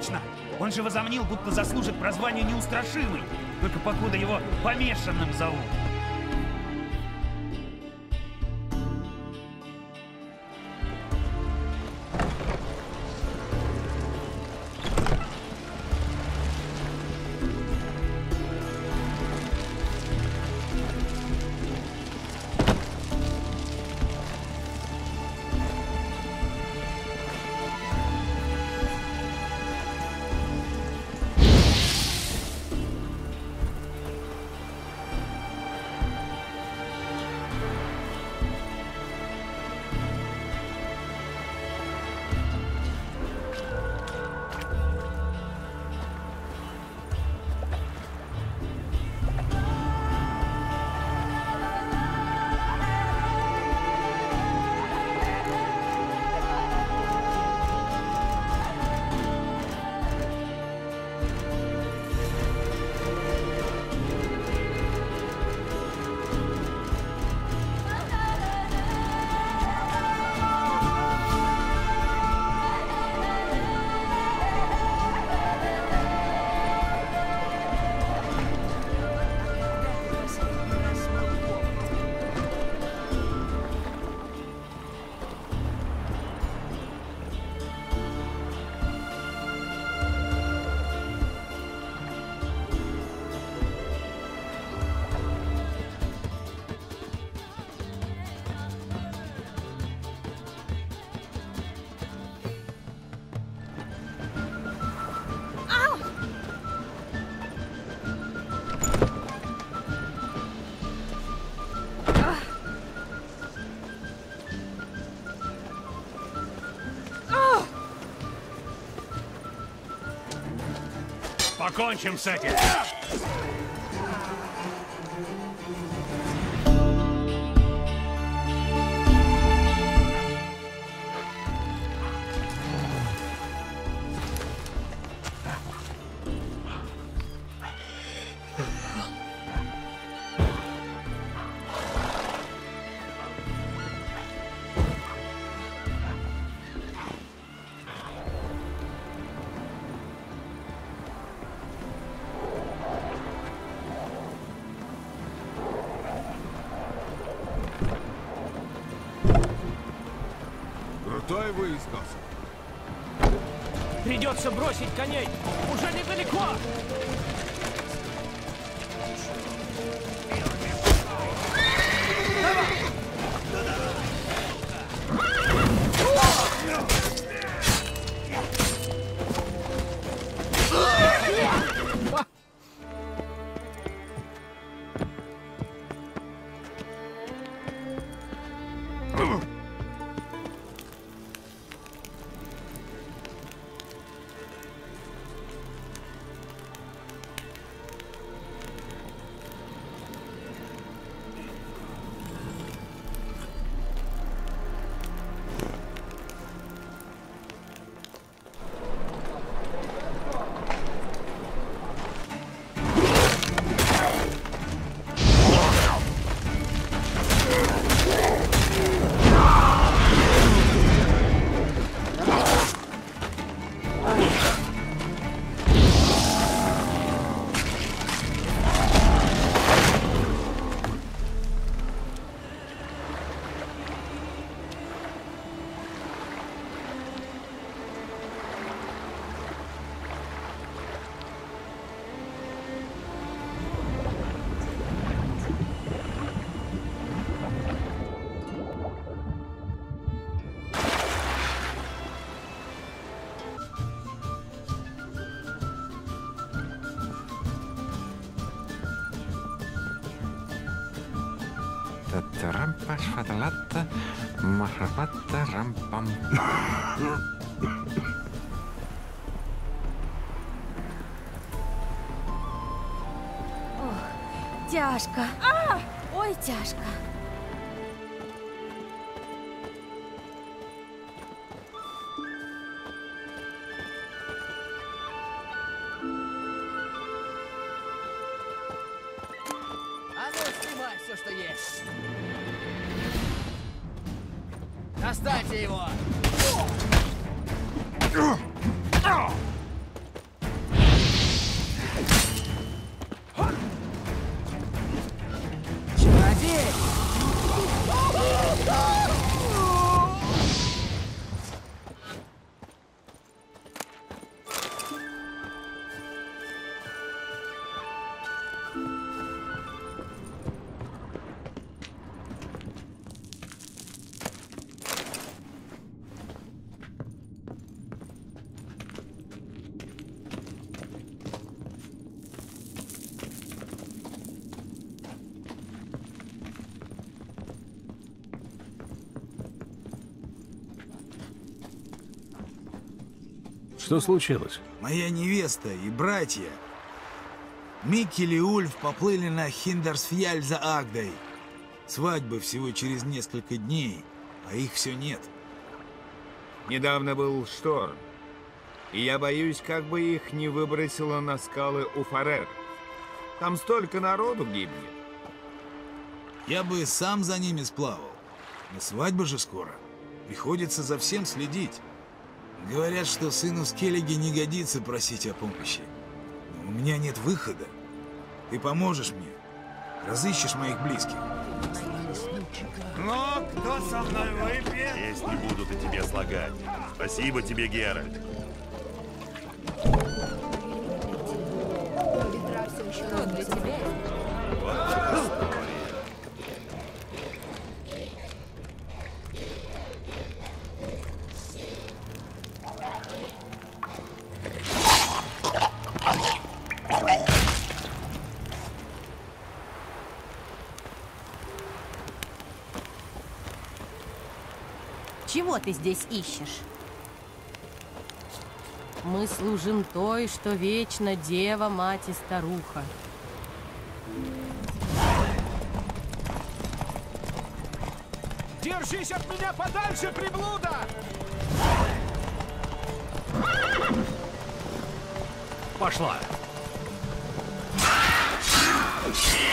Точно! Он же возомнил, будто заслужит прозвание неустрашимый. Только покуда его помешанным зовут. Launch him second. Этим. Крутой выискался. Придется бросить коней. Уже недалеко. Rampas fatalatta, mahrapatta rampam. Тяжко. А! Ой, тяжко. Все, что есть. Достаньте его. Что случилось? Моя невеста и братья Микель и Ульф поплыли на Хиндерсфьяль за Агдой. Свадьба всего через несколько дней, а их все нет. Недавно был шторм, и я боюсь, как бы их не выбросило на скалы у Фарер. Там столько народу гибнет. Я бы сам за ними сплавал. Но свадьба же скоро. Приходится за всем следить. Говорят, что сыну Скеллиги не годится просить о помощи. Но у меня нет выхода. Ты поможешь мне. Разыщешь моих близких. Ну, кто со мной выпьет? Песни будут и тебе слагать. Спасибо тебе, Геральт. Что для тебя? Чего ты здесь ищешь? Мы служим той, что вечно дева, мать и старуха. Держись от меня подальше, приблуда! Пошла. Сучьи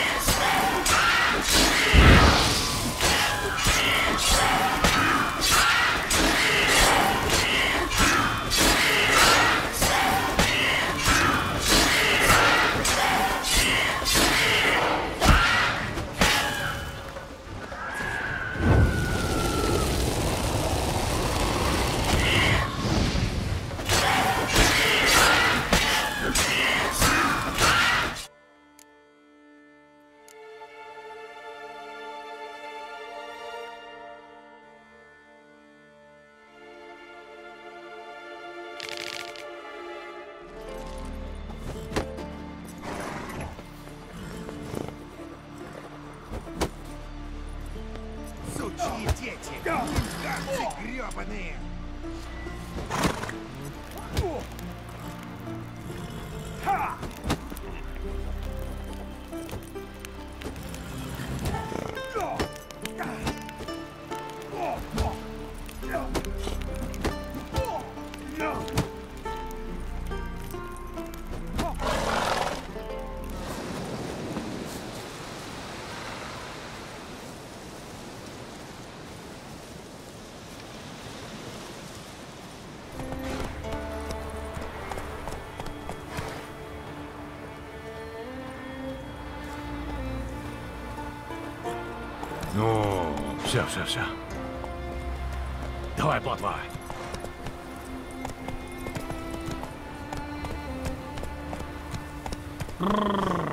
Ну, все, все, все. Давай, плотва. Надо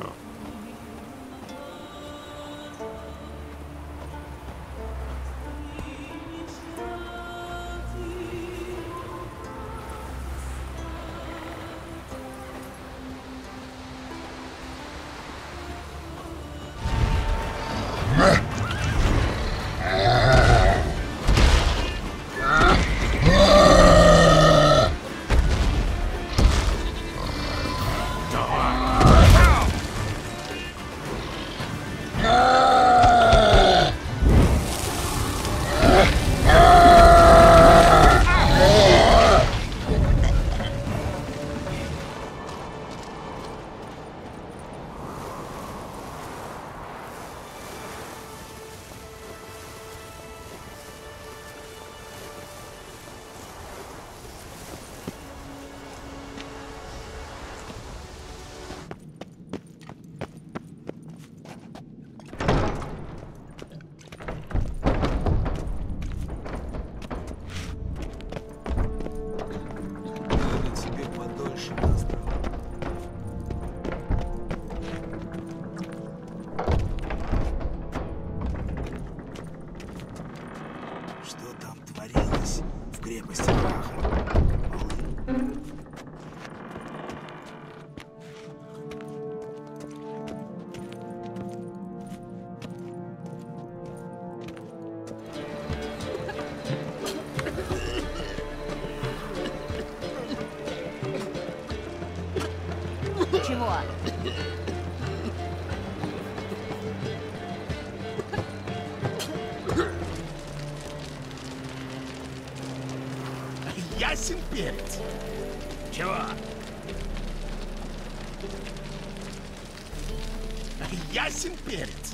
перец.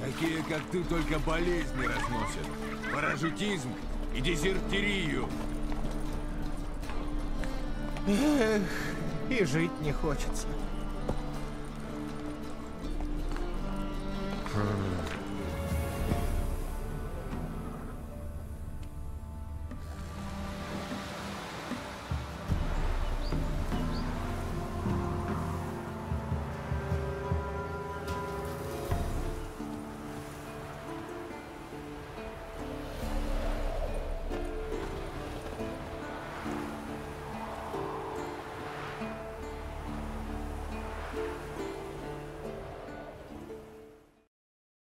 Такие, как ты, только болезни разносят. Паразитизм и дезертирию. Эх, и жить не хочется.